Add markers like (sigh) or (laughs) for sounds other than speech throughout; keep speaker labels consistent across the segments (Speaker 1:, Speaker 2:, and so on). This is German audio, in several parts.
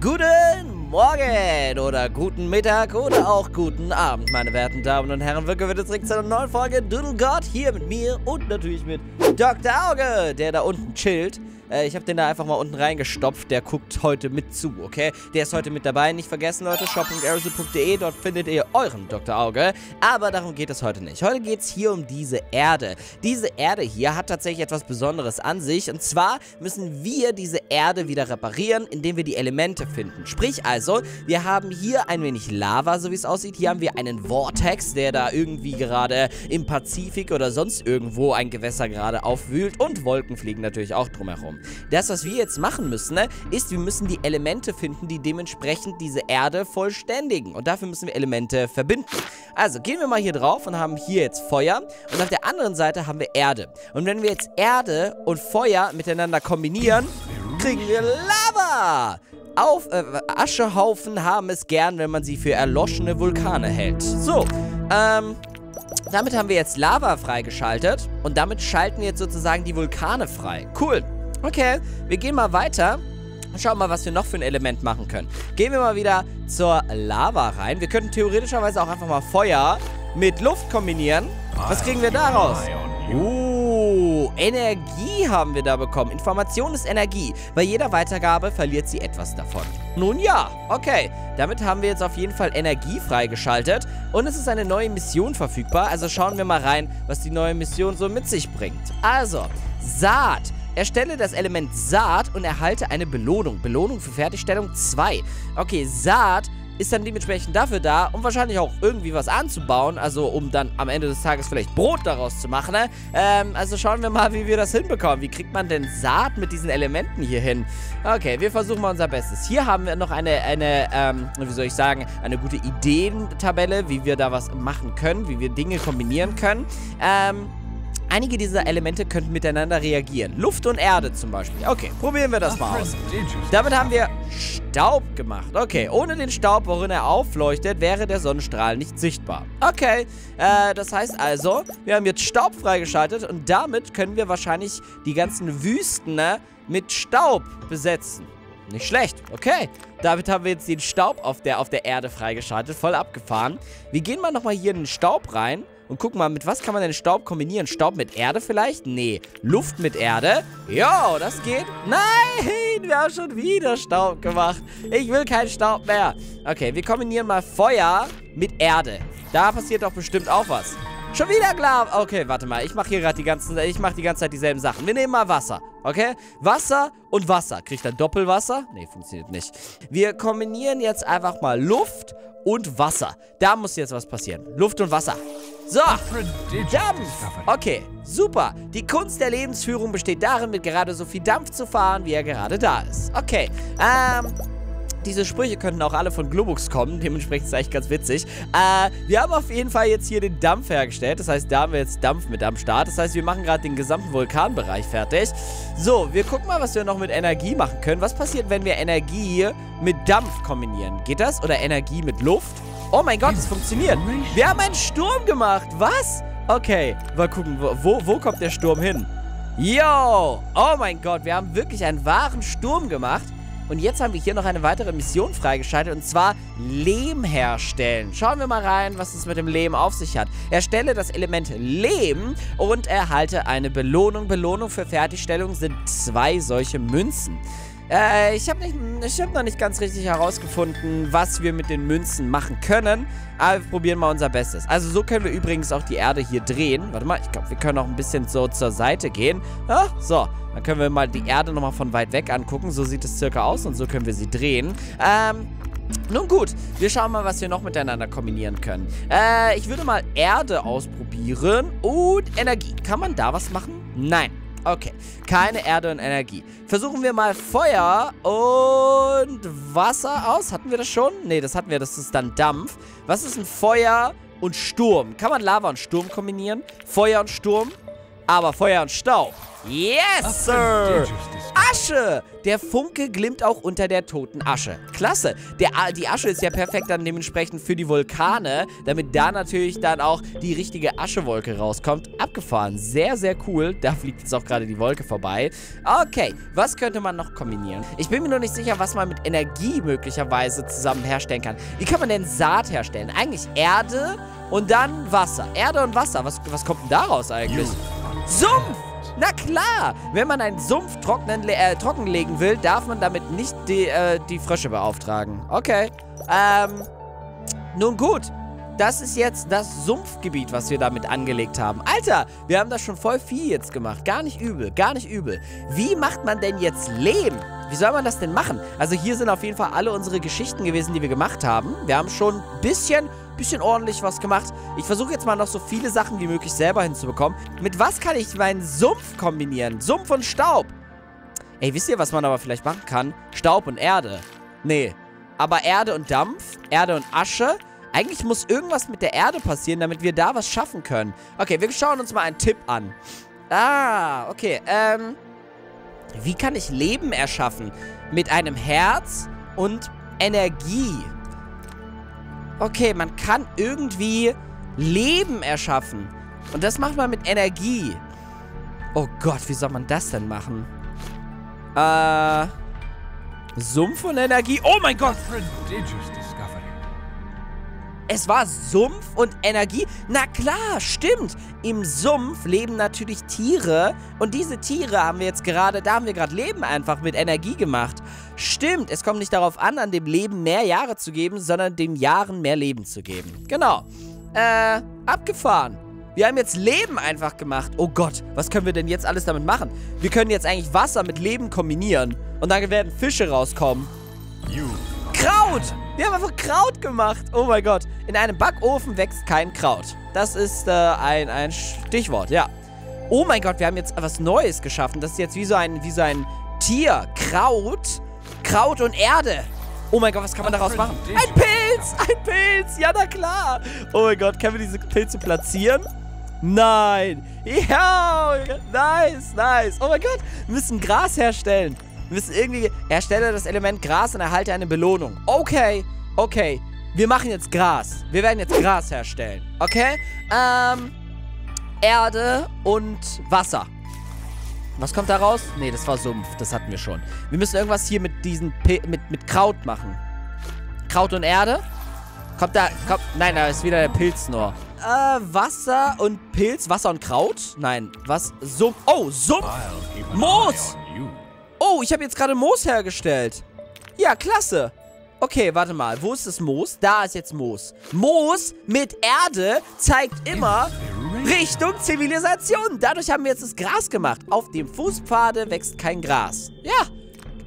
Speaker 1: Guten Morgen oder guten Mittag oder auch guten Abend, meine werten Damen und Herren. Willkommen zurück zu einer neuen Folge Doodle God hier mit mir und natürlich mit Dr. Auge, der da unten chillt. Äh, ich habe den da einfach mal unten reingestopft. Der guckt heute mit zu, okay? Der ist heute mit dabei. Nicht vergessen, Leute, shop.aerosol.de. Dort findet ihr euren Dr. Auge. Aber darum geht es heute nicht. Heute geht es hier um diese Erde. Diese Erde hier hat tatsächlich etwas Besonderes an sich. Und zwar müssen wir diese Erde wieder reparieren, indem wir die Elemente finden. Sprich also, wir haben hier ein wenig Lava, so wie es aussieht. Hier haben wir einen Vortex, der da irgendwie gerade im Pazifik oder sonst irgendwo ein Gewässer gerade aufwühlt. Und Wolken fliegen natürlich auch drumherum. Das, was wir jetzt machen müssen, ne, ist, wir müssen die Elemente finden, die dementsprechend diese Erde vollständigen. Und dafür müssen wir Elemente verbinden. Also, gehen wir mal hier drauf und haben hier jetzt Feuer. Und auf der anderen Seite haben wir Erde. Und wenn wir jetzt Erde und Feuer miteinander kombinieren, kriegen wir Lava! Auf, äh, Aschehaufen haben es gern, wenn man sie für erloschene Vulkane hält. So, ähm, damit haben wir jetzt Lava freigeschaltet und damit schalten wir jetzt sozusagen die Vulkane frei. Cool. Okay, wir gehen mal weiter. Schauen mal, was wir noch für ein Element machen können. Gehen wir mal wieder zur Lava rein. Wir könnten theoretischerweise auch einfach mal Feuer mit Luft kombinieren. Was kriegen wir daraus? Uh, Energie haben wir da bekommen. Information ist Energie. Bei jeder Weitergabe verliert sie etwas davon. Nun ja, okay. Damit haben wir jetzt auf jeden Fall Energie freigeschaltet. Und es ist eine neue Mission verfügbar. Also schauen wir mal rein, was die neue Mission so mit sich bringt. Also, Saat. Erstelle das Element Saat und erhalte eine Belohnung. Belohnung für Fertigstellung 2. Okay, Saat ist dann dementsprechend dafür da, um wahrscheinlich auch irgendwie was anzubauen, also um dann am Ende des Tages vielleicht Brot daraus zu machen, ne? Ähm, also schauen wir mal, wie wir das hinbekommen. Wie kriegt man denn Saat mit diesen Elementen hier hin? Okay, wir versuchen mal unser Bestes. Hier haben wir noch eine, eine, ähm, wie soll ich sagen, eine gute Ideentabelle, wie wir da was machen können, wie wir Dinge kombinieren können. Ähm, Einige dieser Elemente könnten miteinander reagieren. Luft und Erde zum Beispiel. Okay, probieren wir das mal aus. Damit haben wir Staub gemacht. Okay, ohne den Staub, worin er aufleuchtet, wäre der Sonnenstrahl nicht sichtbar. Okay, äh, das heißt also, wir haben jetzt Staub freigeschaltet und damit können wir wahrscheinlich die ganzen Wüsten ne, mit Staub besetzen. Nicht schlecht. Okay. Damit haben wir jetzt den Staub auf der, auf der Erde freigeschaltet. Voll abgefahren. Wir gehen mal nochmal hier in den Staub rein. Und gucken mal, mit was kann man denn Staub kombinieren? Staub mit Erde vielleicht? Nee. Luft mit Erde? Jo, das geht. Nein, wir haben schon wieder Staub gemacht. Ich will keinen Staub mehr. Okay, wir kombinieren mal Feuer mit Erde. Da passiert doch bestimmt auch was. Schon wieder klar. Okay, warte mal. Ich mache hier gerade die ganzen, ich mache die ganze Zeit dieselben Sachen. Wir nehmen mal Wasser, okay? Wasser und Wasser. Kriegt er Doppelwasser? Nee, funktioniert nicht. Wir kombinieren jetzt einfach mal Luft und Wasser. Da muss jetzt was passieren. Luft und Wasser. So, Dampf. Okay, super. Die Kunst der Lebensführung besteht darin, mit gerade so viel Dampf zu fahren, wie er gerade da ist. Okay, ähm... Diese Sprüche könnten auch alle von Globux kommen, dementsprechend ist es eigentlich ganz witzig. Äh, wir haben auf jeden Fall jetzt hier den Dampf hergestellt, das heißt, da haben wir jetzt Dampf mit am Start. Das heißt, wir machen gerade den gesamten Vulkanbereich fertig. So, wir gucken mal, was wir noch mit Energie machen können. Was passiert, wenn wir Energie mit Dampf kombinieren? Geht das? Oder Energie mit Luft? Oh mein Gott, es funktioniert. Wir haben einen Sturm gemacht. Was? Okay, mal gucken, wo, wo kommt der Sturm hin? Yo! Oh mein Gott, wir haben wirklich einen wahren Sturm gemacht. Und jetzt haben wir hier noch eine weitere Mission freigeschaltet und zwar Lehm herstellen. Schauen wir mal rein, was es mit dem Lehm auf sich hat. Erstelle das Element Lehm und erhalte eine Belohnung. Belohnung für Fertigstellung sind zwei solche Münzen. Äh, ich habe hab noch nicht ganz richtig herausgefunden, was wir mit den Münzen machen können. Aber wir probieren mal unser Bestes. Also so können wir übrigens auch die Erde hier drehen. Warte mal, ich glaube, wir können auch ein bisschen so zur Seite gehen. Ja, so, dann können wir mal die Erde nochmal von weit weg angucken. So sieht es circa aus und so können wir sie drehen. Ähm, nun gut, wir schauen mal, was wir noch miteinander kombinieren können. Äh, ich würde mal Erde ausprobieren und Energie. Kann man da was machen? Nein. Okay, keine Erde und Energie. Versuchen wir mal Feuer und Wasser aus. Hatten wir das schon? Ne, das hatten wir. Das ist dann Dampf. Was ist ein Feuer und Sturm? Kann man Lava und Sturm kombinieren? Feuer und Sturm? Aber Feuer und Staub. Yes, Sir! Asche! Der Funke glimmt auch unter der toten Asche. Klasse. Der, die Asche ist ja perfekt dann dementsprechend für die Vulkane, damit da natürlich dann auch die richtige Aschewolke rauskommt. Abgefahren. Sehr, sehr cool. Da fliegt jetzt auch gerade die Wolke vorbei. Okay, was könnte man noch kombinieren? Ich bin mir noch nicht sicher, was man mit Energie möglicherweise zusammen herstellen kann. Wie kann man denn Saat herstellen? Eigentlich Erde und dann Wasser. Erde und Wasser. Was, was kommt denn daraus eigentlich? Sumpf! Na klar, wenn man einen Sumpf äh, trockenlegen will, darf man damit nicht die, äh, die Frösche beauftragen. Okay. Ähm, nun gut. Das ist jetzt das Sumpfgebiet, was wir damit angelegt haben. Alter, wir haben das schon voll viel jetzt gemacht. Gar nicht übel, gar nicht übel. Wie macht man denn jetzt Leben? Wie soll man das denn machen? Also hier sind auf jeden Fall alle unsere Geschichten gewesen, die wir gemacht haben. Wir haben schon ein bisschen bisschen ordentlich was gemacht. Ich versuche jetzt mal noch so viele Sachen wie möglich selber hinzubekommen. Mit was kann ich meinen Sumpf kombinieren? Sumpf und Staub. Ey, wisst ihr, was man aber vielleicht machen kann? Staub und Erde. Nee. Aber Erde und Dampf, Erde und Asche. Eigentlich muss irgendwas mit der Erde passieren, damit wir da was schaffen können. Okay, wir schauen uns mal einen Tipp an. Ah, okay. Ähm, wie kann ich Leben erschaffen? Mit einem Herz und Energie. Okay, man kann irgendwie Leben erschaffen. Und das macht man mit Energie. Oh Gott, wie soll man das denn machen? Äh... Sumpf und Energie. Oh mein Gott! Es war Sumpf und Energie. Na klar, stimmt. Im Sumpf leben natürlich Tiere. Und diese Tiere haben wir jetzt gerade, da haben wir gerade Leben einfach mit Energie gemacht. Stimmt, es kommt nicht darauf an, an dem Leben mehr Jahre zu geben, sondern dem Jahren mehr Leben zu geben. Genau. Äh, abgefahren. Wir haben jetzt Leben einfach gemacht. Oh Gott, was können wir denn jetzt alles damit machen? Wir können jetzt eigentlich Wasser mit Leben kombinieren. Und dann werden Fische rauskommen. Kraut! Wir haben einfach Kraut gemacht. Oh mein Gott. In einem Backofen wächst kein Kraut. Das ist äh, ein, ein Stichwort, ja. Oh mein Gott, wir haben jetzt was Neues geschaffen. Das ist jetzt wie so ein, wie so ein Tier. Kraut. Kraut und Erde. Oh mein Gott, was kann man daraus machen? Ein Pilz! Ein Pilz! Ja, na klar! Oh mein Gott, können wir diese Pilze platzieren? Nein! Ja! Nice, nice! Oh mein Gott, wir müssen Gras herstellen. Wir müssen irgendwie... Erstelle das Element Gras und erhalte eine Belohnung. Okay, okay. Wir machen jetzt Gras. Wir werden jetzt Gras herstellen. Okay? Ähm... Erde und Wasser. Was kommt da raus? Nee, das war Sumpf. Das hatten wir schon. Wir müssen irgendwas hier mit diesen... P mit, mit Kraut machen. Kraut und Erde? Kommt da... Kommt, nein, da ist wieder der Pilz nur. Äh, Wasser und Pilz. Wasser und Kraut? Nein. Was? Sumpf. Oh, Sumpf. Moos. Oh, ich habe jetzt gerade Moos hergestellt. Ja, klasse. Okay, warte mal. Wo ist das Moos? Da ist jetzt Moos. Moos mit Erde zeigt immer Richtung Zivilisation. Dadurch haben wir jetzt das Gras gemacht. Auf dem Fußpfade wächst kein Gras. Ja,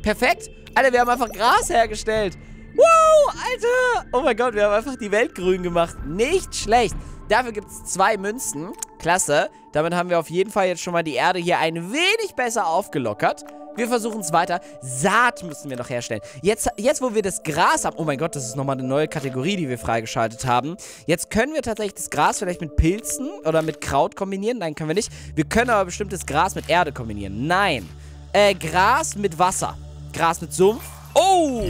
Speaker 1: perfekt. Alter, wir haben einfach Gras hergestellt. Woo, Alter. Oh mein Gott, wir haben einfach die Welt grün gemacht. Nicht schlecht. Dafür gibt es zwei Münzen. Klasse. Damit haben wir auf jeden Fall jetzt schon mal die Erde hier ein wenig besser aufgelockert. Wir versuchen es weiter. Saat müssen wir noch herstellen. Jetzt, jetzt, wo wir das Gras haben... Oh mein Gott, das ist nochmal eine neue Kategorie, die wir freigeschaltet haben. Jetzt können wir tatsächlich das Gras vielleicht mit Pilzen oder mit Kraut kombinieren. Nein, können wir nicht. Wir können aber bestimmt das Gras mit Erde kombinieren. Nein. Äh, Gras mit Wasser. Gras mit Sumpf. Oh!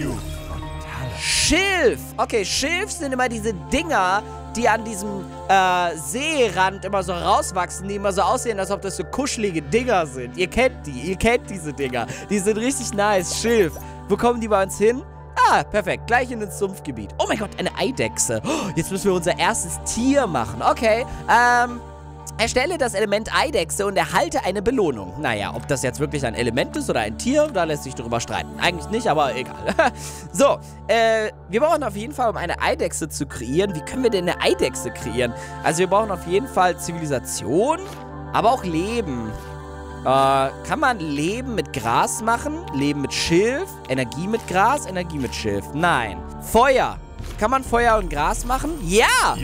Speaker 1: Schilf. Okay, Schilf sind immer diese Dinger, die an diesem äh, Seerand immer so rauswachsen, die immer so aussehen, als ob das so kuschelige Dinger sind. Ihr kennt die, ihr kennt diese Dinger. Die sind richtig nice. Schilf. Wo kommen die bei uns hin? Ah, perfekt. Gleich in das Sumpfgebiet. Oh mein Gott, eine Eidechse. Oh, jetzt müssen wir unser erstes Tier machen. Okay, ähm... Erstelle das Element Eidechse und erhalte eine Belohnung. Naja, ob das jetzt wirklich ein Element ist oder ein Tier, da lässt sich darüber streiten. Eigentlich nicht, aber egal. (laughs) so, äh, wir brauchen auf jeden Fall, um eine Eidechse zu kreieren. Wie können wir denn eine Eidechse kreieren? Also wir brauchen auf jeden Fall Zivilisation, aber auch Leben. Äh, kann man Leben mit Gras machen? Leben mit Schilf? Energie mit Gras? Energie mit Schilf? Nein. Feuer. Kann man Feuer und Gras machen? Ja!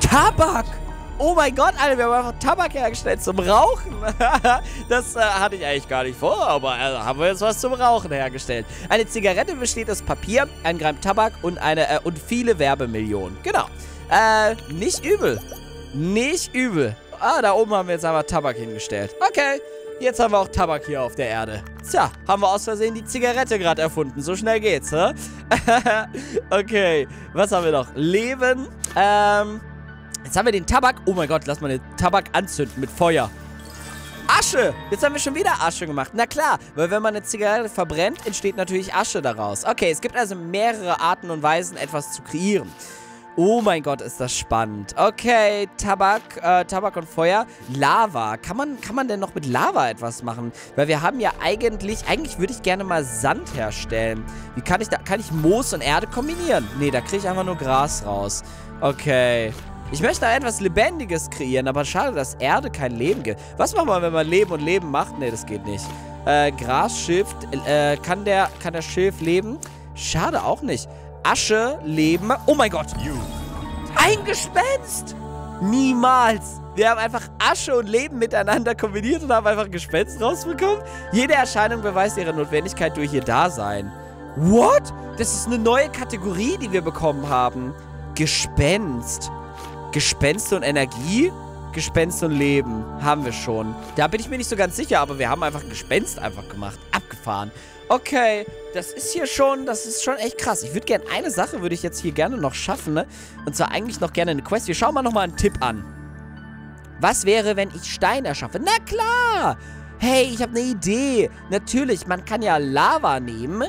Speaker 1: Tabak! Oh mein Gott, Alter, wir haben einfach Tabak hergestellt zum Rauchen. (laughs) das äh, hatte ich eigentlich gar nicht vor, aber äh, haben wir jetzt was zum Rauchen hergestellt. Eine Zigarette besteht aus Papier, ein Gramm Tabak und, eine, äh, und viele Werbemillionen. Genau. Äh, nicht übel. Nicht übel. Ah, da oben haben wir jetzt einfach Tabak hingestellt. Okay, jetzt haben wir auch Tabak hier auf der Erde. Tja, haben wir aus Versehen die Zigarette gerade erfunden. So schnell geht's, hä? (laughs) okay, was haben wir noch? Leben. Ähm, jetzt haben wir den Tabak. Oh mein Gott, lass mal den Tabak anzünden mit Feuer. Asche! Jetzt haben wir schon wieder Asche gemacht. Na klar, weil wenn man eine Zigarette verbrennt, entsteht natürlich Asche daraus. Okay, es gibt also mehrere Arten und Weisen, etwas zu kreieren. Oh mein Gott, ist das spannend. Okay, Tabak, äh, Tabak und Feuer. Lava. Kann man, kann man denn noch mit Lava etwas machen? Weil wir haben ja eigentlich, eigentlich würde ich gerne mal Sand herstellen. Wie kann ich da, kann ich Moos und Erde kombinieren? Nee, da kriege ich einfach nur Gras raus. Okay. Ich möchte da etwas Lebendiges kreieren, aber schade, dass Erde kein Leben gibt. Was macht man, wenn man Leben und Leben macht? Nee, das geht nicht. Äh, Gras, Schilf, äh, kann der, kann der Schilf leben? Schade auch nicht. Asche, Leben. Oh mein Gott. Ein Gespenst. Niemals. Wir haben einfach Asche und Leben miteinander kombiniert und haben einfach ein Gespenst rausbekommen. Jede Erscheinung beweist ihre Notwendigkeit durch ihr Dasein. What? Das ist eine neue Kategorie, die wir bekommen haben. Gespenst. Gespenst und Energie? Gespenst und Leben. Haben wir schon. Da bin ich mir nicht so ganz sicher, aber wir haben einfach ein Gespenst einfach gemacht. Abgefahren. Okay, das ist hier schon, das ist schon echt krass. Ich würde gerne, eine Sache würde ich jetzt hier gerne noch schaffen, ne? Und zwar eigentlich noch gerne eine Quest. Wir schauen mal nochmal einen Tipp an. Was wäre, wenn ich Stein erschaffe? Na klar! Hey, ich habe eine Idee. Natürlich, man kann ja Lava nehmen.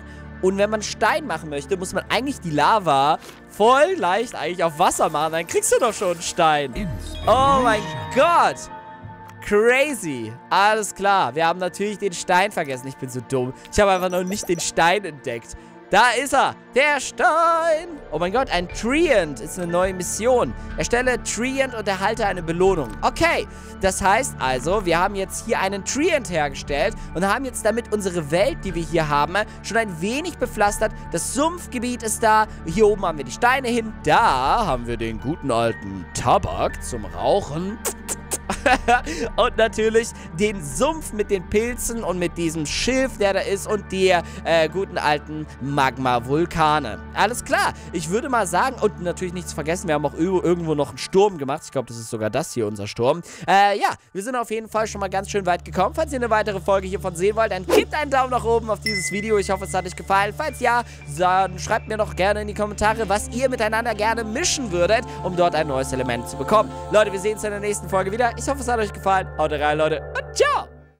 Speaker 1: Und wenn man Stein machen möchte, muss man eigentlich die Lava voll leicht eigentlich auf Wasser machen. Dann kriegst du doch schon einen Stein. Oh mein Gott! Crazy. Alles klar. Wir haben natürlich den Stein vergessen. Ich bin so dumm. Ich habe einfach noch nicht den Stein entdeckt. Da ist er. Der Stein. Oh mein Gott, ein Treant ist eine neue Mission. Erstelle Treant und erhalte eine Belohnung. Okay, das heißt also, wir haben jetzt hier einen Treant hergestellt und haben jetzt damit unsere Welt, die wir hier haben, schon ein wenig bepflastert. Das Sumpfgebiet ist da. Hier oben haben wir die Steine hin. Da haben wir den guten alten Tabak zum Rauchen. (laughs) und natürlich den Sumpf mit den Pilzen und mit diesem Schilf, der da ist und die äh, guten alten Magma-Vulkane. Alles klar, ich würde mal sagen, und natürlich nichts vergessen, wir haben auch irgendwo noch einen Sturm gemacht. Ich glaube, das ist sogar das hier, unser Sturm. Äh, ja, wir sind auf jeden Fall schon mal ganz schön weit gekommen. Falls ihr eine weitere Folge hiervon sehen wollt, dann gebt einen Daumen nach oben auf dieses Video. Ich hoffe, es hat euch gefallen. Falls ja, dann schreibt mir doch gerne in die Kommentare, was ihr miteinander gerne mischen würdet, um dort ein neues Element zu bekommen. Leute, wir sehen uns in der nächsten Folge wieder. Ich hoffe, es hat euch gefallen. Haut rein, Leute. Und ciao.